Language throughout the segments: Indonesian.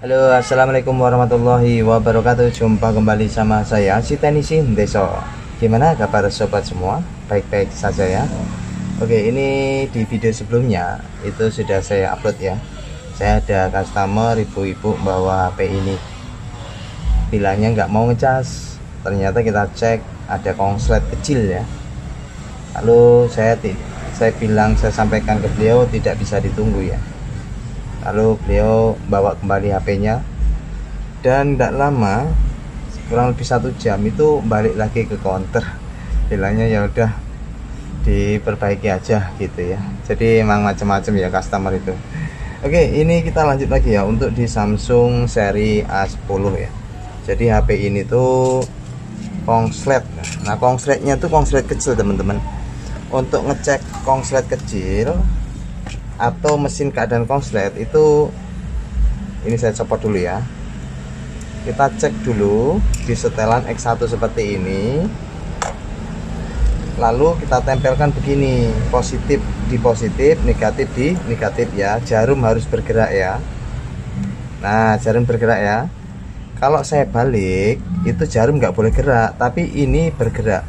Halo assalamualaikum warahmatullahi wabarakatuh. Jumpa kembali sama saya si Tenisi Deso Gimana kabar sobat semua? Baik-baik saja ya. Oke ini di video sebelumnya Itu sudah saya upload ya. Saya ada customer ibu-ibu bawa HP ini. Bilangnya nggak mau ngecas. Ternyata kita cek ada konslet kecil ya. Lalu saya saya bilang saya sampaikan ke beliau tidak bisa ditunggu ya lalu beliau bawa kembali HP-nya dan tidak lama kurang lebih satu jam itu balik lagi ke counter bilangnya ya udah diperbaiki aja gitu ya. Jadi emang macam-macam ya customer itu. Oke ini kita lanjut lagi ya untuk di Samsung seri A10 ya. Jadi HP ini tuh konslet nah konsletnya tuh konslet kecil teman-teman. Untuk ngecek konslet kecil atau mesin keadaan konslet itu ini saya copot dulu ya. Kita cek dulu di setelan X1 seperti ini. Lalu kita tempelkan begini positif di positif negatif di negatif ya. Jarum harus bergerak ya. Nah jarum bergerak ya. Kalau saya balik itu jarum nggak boleh gerak tapi ini bergerak.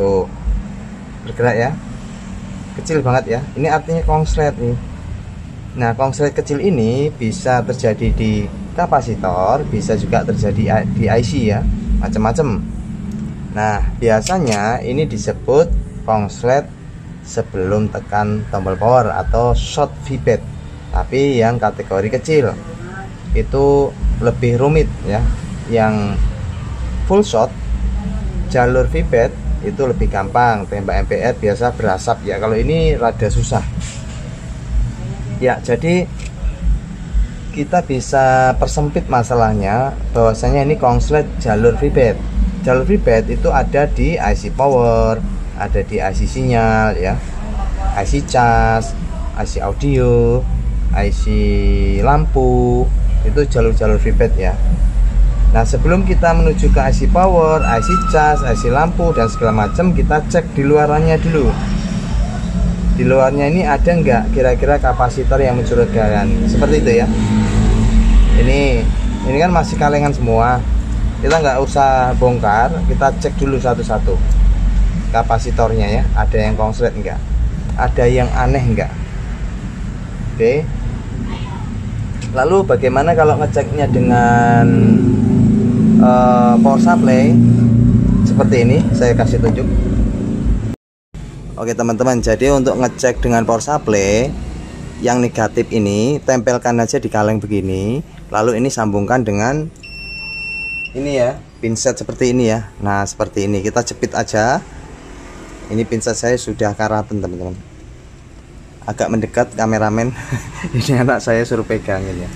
Tuh bergerak ya. Kecil banget ya. Ini artinya konslet nih nah konslet kecil ini bisa terjadi di kapasitor bisa juga terjadi di IC ya macam-macam nah biasanya ini disebut konslet sebelum tekan tombol power atau short VBAT tapi yang kategori kecil. Itu lebih rumit ya. Yang full shot jalur VBAT itu lebih gampang tembak MPR biasa berasap. Ya kalau ini rada susah ya jadi kita bisa persempit masalahnya bahwasanya ini konslet jalur VBAT jalur VBAT itu ada di IC power ada di IC sinyal ya. IC cas IC audio IC lampu itu jalur-jalur VBAT ya. Nah sebelum kita menuju ke IC power, IC cas, IC lampu dan segala macam kita cek di luarannya dulu. Di luarnya ini ada nggak kira-kira kapasitor yang mencurigakan? Seperti itu ya. Ini ini kan masih kalengan semua. Kita nggak usah bongkar, kita cek dulu satu-satu kapasitornya ya. Ada yang konslet nggak? Ada yang aneh nggak? Oke. Lalu bagaimana kalau ngeceknya dengan uh, power supply seperti ini saya kasih tunjuk Oke teman-teman jadi untuk ngecek dengan power supply yang negatif ini tempelkan aja di kaleng begini lalu ini sambungkan dengan ini ya pinset seperti ini ya. Nah seperti ini. Kita jepit aja. Ini pinset saya sudah karaten teman-teman. Agak mendekat kameramen. Ini anak saya suruh pegangin ya.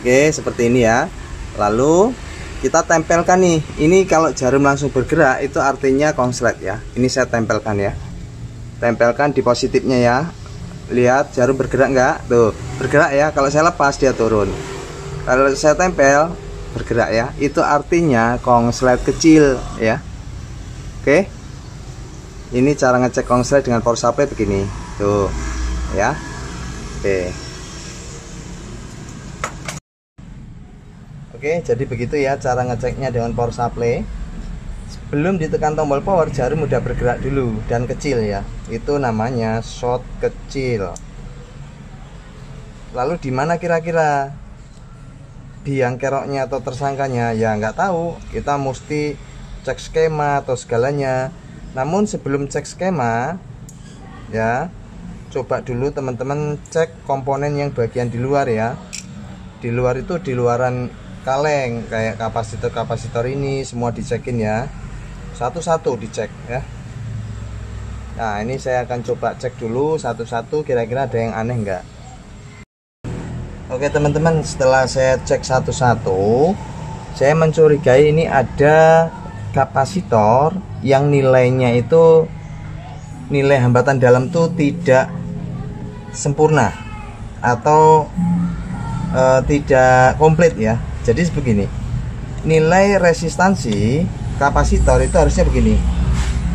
Oke seperti ini ya. Lalu kita tempelkan nih. Ini kalau jarum langsung bergerak itu artinya konslet ya. Ini saya tempelkan ya tempelkan di positifnya ya. Lihat jarum bergerak enggak tuh bergerak ya. Kalau saya lepas dia turun. Kalau saya tempel bergerak ya. Itu artinya konslet kecil ya. Oke. Ini cara ngecek konslet dengan power supply begini. Tuh ya. Oke. Oke jadi begitu ya cara ngeceknya dengan power supply Sebelum ditekan tombol power jarum udah bergerak dulu dan kecil ya. Itu namanya short kecil. Lalu di mana kira-kira? Biang keroknya atau tersangkanya? Ya nggak tahu. Kita mesti cek skema atau segalanya. Namun sebelum cek skema ya coba dulu teman-teman cek komponen yang bagian di luar ya. Di luar itu di luaran kaleng kayak kapasitor-kapasitor ini semua dicekin ya satu-satu dicek ya. Nah ini saya akan coba cek dulu satu-satu kira-kira ada yang aneh enggak oke teman-teman setelah saya cek satu-satu saya mencurigai ini ada kapasitor yang nilainya itu nilai hambatan dalam tuh tidak sempurna atau e, tidak komplit ya. Jadi begini nilai resistansi kapasitor itu harusnya begini.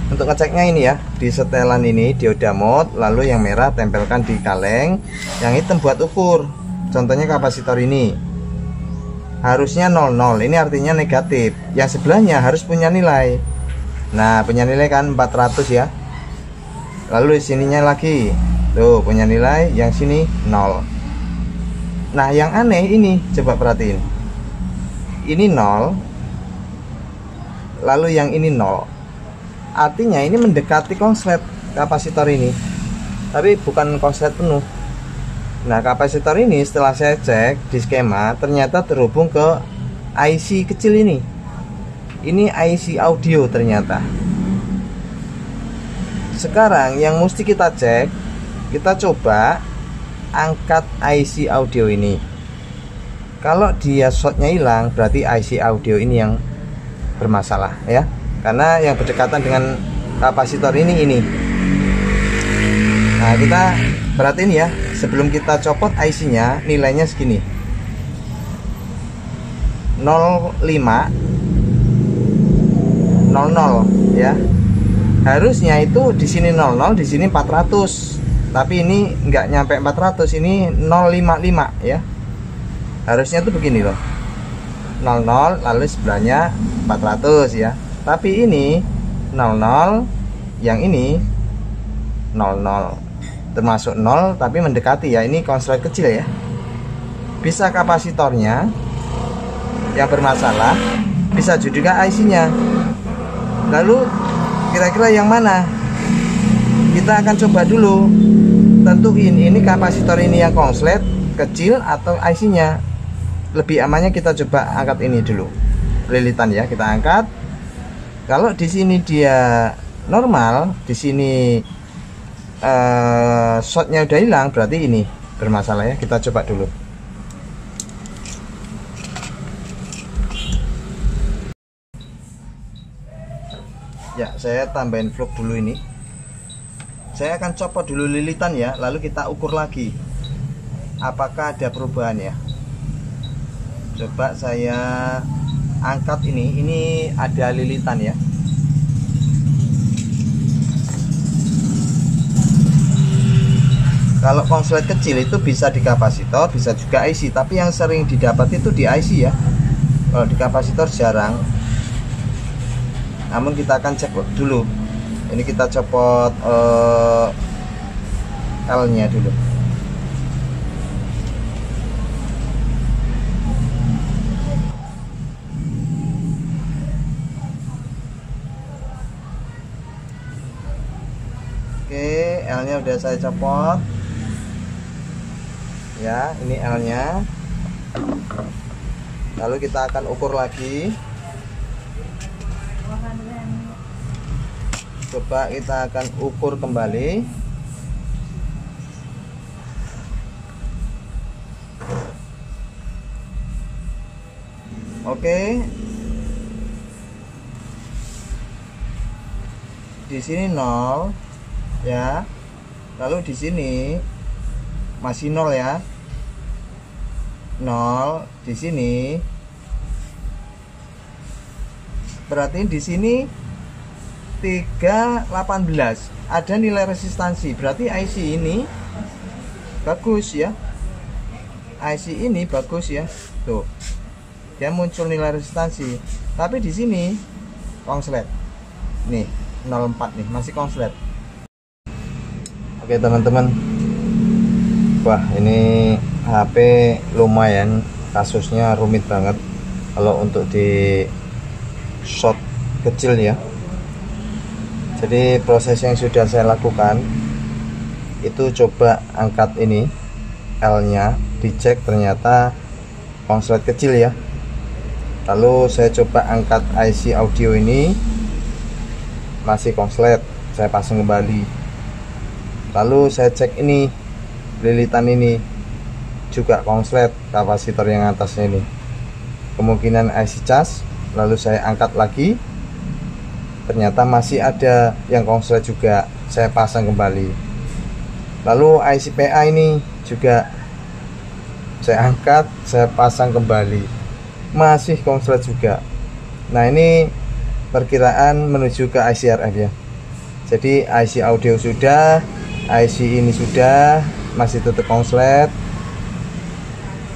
Untuk ngeceknya ini ya di setelan ini dioda mode lalu yang merah tempelkan di kaleng yang hitam buat ukur. Contohnya kapasitor ini. Harusnya 00 ini artinya negatif. Yang sebelahnya harus punya nilai. Nah punya nilai kan 400 ya. Lalu di sininya lagi. Tuh punya nilai yang sini 0 nah yang aneh ini coba perhatiin. Ini 0 lalu yang ini 0 artinya ini mendekati konslet kapasitor ini. Tapi bukan konslet penuh. Nah kapasitor ini setelah saya cek di skema ternyata terhubung ke IC kecil ini. Ini IC audio ternyata. Sekarang yang mesti kita cek Kita coba angkat IC audio ini. Kalau dia shotnya hilang berarti IC audio ini yang bermasalah ya. Karena yang berdekatan dengan kapasitor ini ini. Nah kita perhatiin ya sebelum kita copot IC nya nilainya segini. 05 00 ya. Harusnya itu di sini 00 di sini 400 tapi ini nggak nyampe 400 ini 055 ya. Harusnya tuh begini loh 00 lalu sebelahnya 400 ya. Tapi ini 00 yang ini 00 termasuk nol tapi mendekati ya. Ini konslet kecil ya. Bisa kapasitornya yang bermasalah bisa juga IC nya lalu kira-kira yang mana? Kita akan coba dulu tentuin ini kapasitor ini yang konslet kecil atau IC nya lebih amannya kita coba angkat ini dulu. Lilitan ya kita angkat. Kalau di sini dia normal di sini uh, shotnya udah hilang berarti ini bermasalah ya. Kita coba dulu. Ya saya tambahin vlog dulu ini. Saya akan copot dulu lilitan ya lalu kita ukur lagi. Apakah ada perubahan ya coba saya angkat ini. Ini ada lilitan ya. Kalau konslet kecil itu bisa di kapasitor bisa juga IC tapi yang sering didapat itu di IC ya. Kalau di kapasitor jarang. Namun kita akan cek dulu. Ini kita copot uh, L nya dulu L nya udah saya copot. Ya ini L nya lalu kita akan ukur lagi. Coba kita akan ukur kembali. Oke. Di sini nol ya lalu di sini masih nol ya. Nol di sini. Berarti di sini 318 ada nilai resistansi. Berarti IC ini bagus ya. IC ini bagus ya. Tuh dia muncul nilai resistansi. Tapi di sini konslet nih 04 nih masih konslet oke teman-teman. Wah ini HP lumayan. Kasusnya rumit banget. Kalau untuk di shot kecil ya. Jadi proses yang sudah saya lakukan itu coba angkat ini L nya dicek ternyata konslet kecil ya. Lalu saya coba angkat IC audio ini. Masih konslet saya pasang kembali lalu saya cek ini lilitan ini juga konslet kapasitor yang atasnya ini. Kemungkinan IC cas lalu saya angkat lagi. Ternyata masih ada yang konslet juga saya pasang kembali. Lalu IC PA ini juga saya angkat saya pasang kembali. Masih konslet juga. Nah ini perkiraan menuju ke ICRF ya. Jadi IC audio sudah IC ini sudah masih tetap konslet.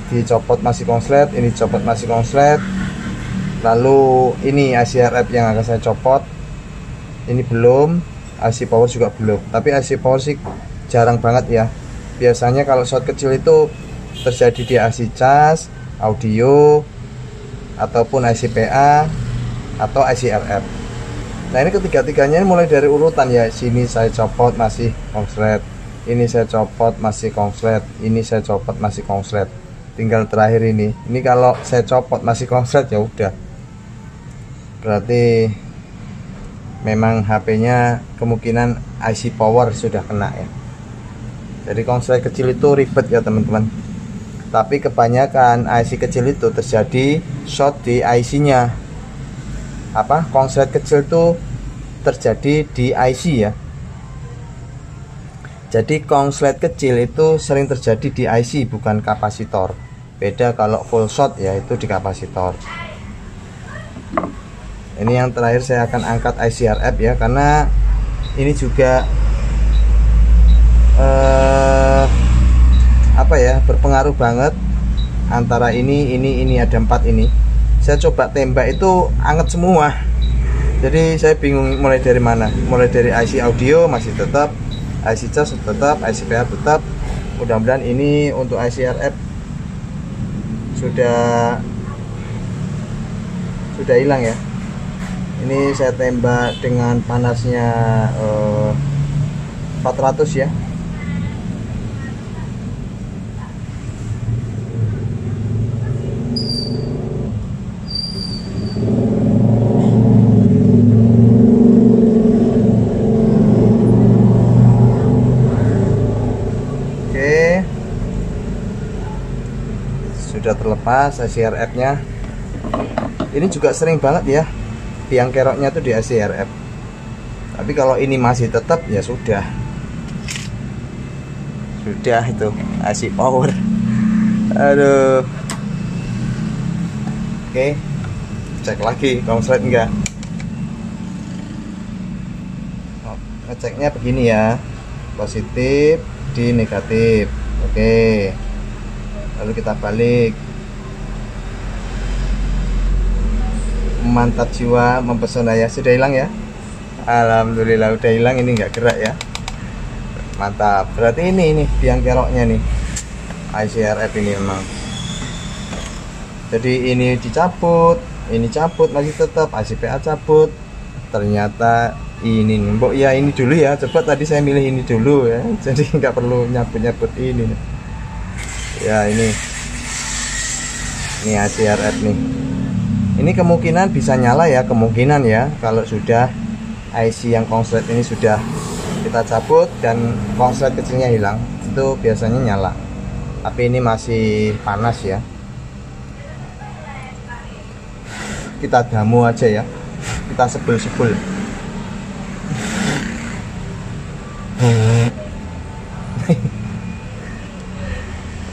Dicopot masih konslet ini copot masih konslet. Lalu ini ICRF yang akan saya copot. Ini belum IC power juga belum. Tapi IC power sih jarang banget ya. Biasanya kalau short kecil itu terjadi di IC cas audio ataupun IC PA atau IC RF nah ini ketiga-tiganya mulai dari urutan ya. Sini saya copot masih konslet ini saya copot masih konslet ini saya copot masih konslet tinggal terakhir ini. Ini kalau saya copot masih konslet ya udah. Berarti memang HP-nya kemungkinan IC power sudah kena ya. Jadi konslet kecil itu ribet ya teman-teman. Tapi kebanyakan IC kecil itu terjadi short di IC nya apa konslet kecil itu terjadi di IC ya. Jadi konslet kecil itu sering terjadi di IC bukan kapasitor. Beda kalau full shot ya itu di kapasitor. Ini yang terakhir saya akan angkat ICRF ya karena ini juga eh, apa ya berpengaruh banget antara ini ini ini ada empat ini saya coba tembak itu anget semua. Jadi saya bingung mulai dari mana. Mulai dari IC audio masih tetap IC cas tetap IC PA tetap. Mudah-mudahan ini untuk ICRF sudah sudah hilang ya. Ini saya tembak dengan panasnya eh, 400 ya Oke terlepas ICRF nya ini juga sering banget ya tiang keroknya tuh di ACRF tapi kalau ini masih tetap ya sudah. Sudah itu AC power. Aduh. Oke cek lagi konslet enggak? Ngeceknya begini ya positif di negatif. Oke lalu kita balik mantap jiwa mempesona ya sudah hilang ya? Alhamdulillah udah hilang. Ini nggak gerak ya. Mantap. Berarti ini ini biang keroknya nih. ICRF ini memang. Jadi ini dicabut ini cabut masih tetap. ICPA cabut. Ternyata ini mbok ya ini dulu ya. Coba tadi saya milih ini dulu ya. Jadi nggak perlu nyabut-nyabut ini ya ini. Ini ICRF nih ini kemungkinan bisa nyala ya kemungkinan ya. Kalau sudah IC yang konslet ini sudah kita cabut dan konslet kecilnya hilang itu biasanya nyala. Tapi ini masih panas ya. Kita damu aja ya. Kita sebel-sebel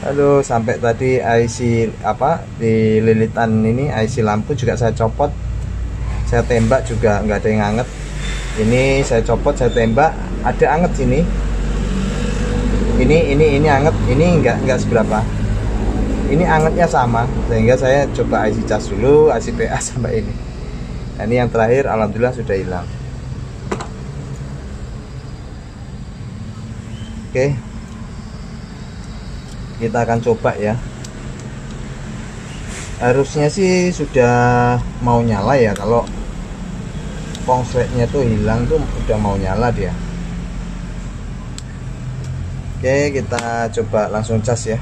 Aduh, sampai tadi IC apa di lilitan ini IC lampu juga saya copot. Saya tembak juga nggak ada yang anget. Ini saya copot, saya tembak, ada anget sini. Ini ini ini anget, ini nggak nggak seberapa. Ini angetnya sama, sehingga saya coba IC cas dulu, IC PA sampai ini. Nah, ini yang terakhir, alhamdulillah sudah hilang. Oke, kita akan coba ya. Harusnya sih sudah mau nyala ya. Kalau konsletnya tuh hilang tuh udah mau nyala dia. Oke kita coba langsung cas ya.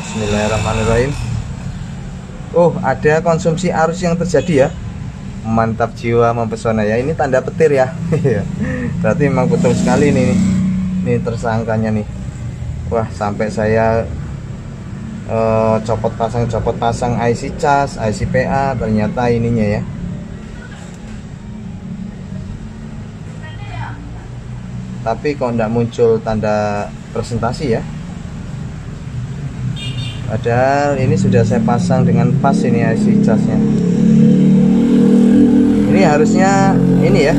Bismillahirrahmanirrahim. Oh ada konsumsi arus yang terjadi ya mantap jiwa mempesona. Ya ini tanda petir ya. Berarti memang betul sekali nih ini. Tersangkanya nih. Wah sampai saya uh, copot pasang copot pasang IC cas IC PA ternyata ininya ya. Tapi kok tidak muncul tanda presentasi ya? Padahal ini sudah saya pasang dengan pas ini IC casnya ini harusnya ini ya.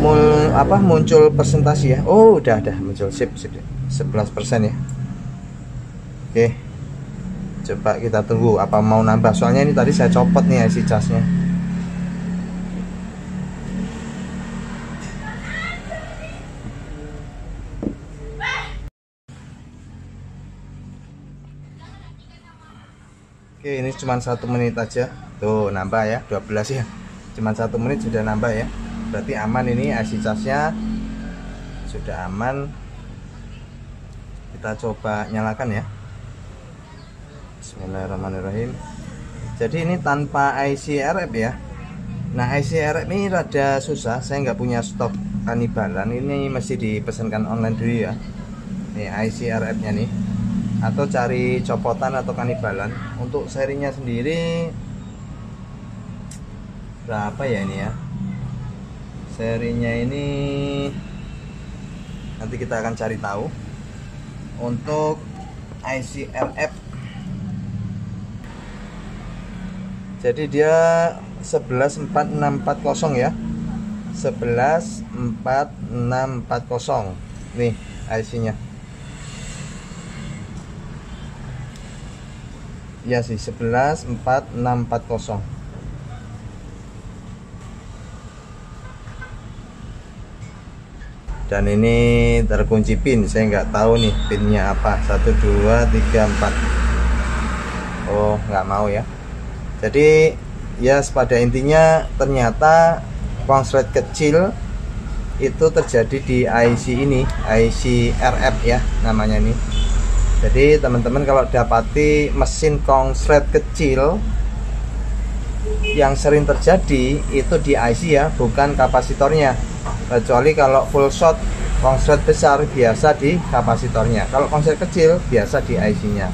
Mul, apa muncul presentasi ya? Oh udah udah muncul. Sip sip. 11% ya. Oke. Coba kita tunggu apa mau nambah? Soalnya ini tadi saya copot nih IC casnya Oke ini cuma satu menit aja tuh nambah ya 12 ya. Cuma satu menit sudah nambah ya. Berarti aman ini IC casnya sudah aman. Kita coba nyalakan ya. Bismillahirrahmanirrahim. Jadi ini tanpa IC RF ya. Nah IC RF ini rada susah. Saya nggak punya stok kanibalan. Ini mesti dipesankan online dulu ya. Ini IC RF nya nih. Atau cari copotan atau kanibalan. Untuk serinya sendiri berapa ya ini ya? Serinya ini nanti kita akan cari tahu. Untuk ICRF jadi dia 114640 ya. 114640 nih IC nya ya sih 114640 dan ini terkunci pin saya nggak tahu nih pinnya apa. 1 2 3 4 Oh nggak mau ya. Jadi ya pada intinya ternyata konslet kecil itu terjadi di IC ini IC RF ya namanya nih jadi teman-teman kalau dapati mesin konslet kecil yang sering terjadi itu di IC ya bukan kapasitornya kecuali kalau full shot konslet besar biasa di kapasitornya. Kalau konslet kecil biasa di IC nya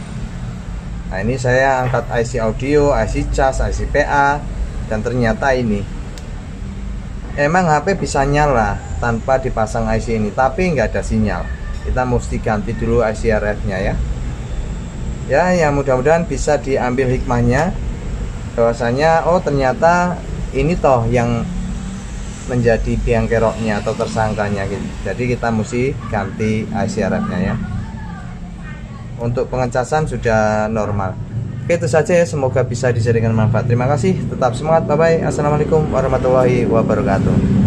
nah ini saya angkat IC audio IC cas IC PA dan ternyata ini. Emang HP bisa nyala tanpa dipasang IC ini tapi nggak ada sinyal. Kita mesti ganti dulu IC RF nya ya. Ya yang mudah-mudahan bisa diambil hikmahnya. Bahwasanya oh ternyata ini toh yang menjadi biang keroknya atau tersangkanya gitu. Jadi kita mesti ganti ICRF nya ya. Untuk pengecasan sudah normal. Oke itu saja ya, semoga bisa dijadikan manfaat. Terima kasih, tetap semangat, bye bye. Assalamualaikum warahmatullahi wabarakatuh.